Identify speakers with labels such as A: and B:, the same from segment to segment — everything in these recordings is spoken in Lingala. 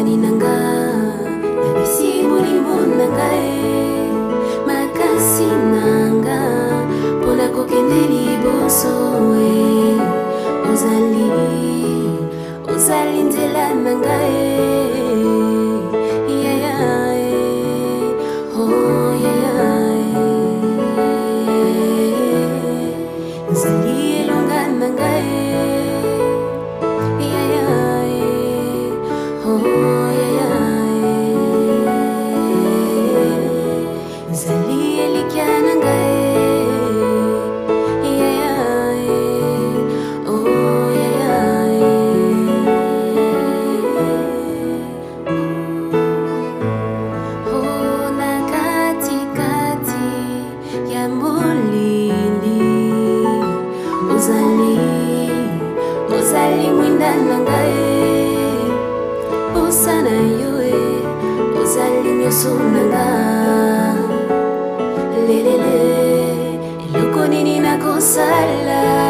A: motani na nga napesi bolingo na ngai e, makasi na nga mpona kokende liboso e ozali ozali nzela na ngai e. e, Oh. oza na yo e eh. ozali nyonso nanga lelele eloko nini nakosala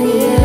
A: 나의